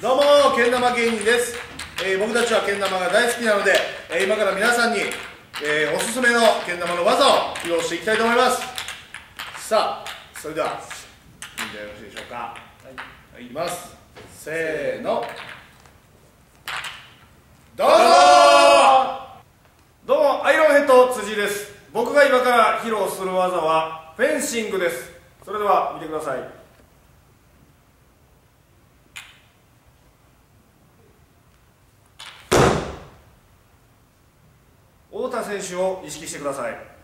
どうもけん玉芸人です、えー僕たちはけん玉が大好きなので、えー今から皆さんに、えーおすすめのけん玉の技を披露していきたいと思います。さあそれでは準備はよろしいでしょうか。はい、はいきます。せーの。どうぞどうもアイロンヘッド辻です。僕が今から披露する技はフェンシングです。それでは見てください。太田選手を意識してください。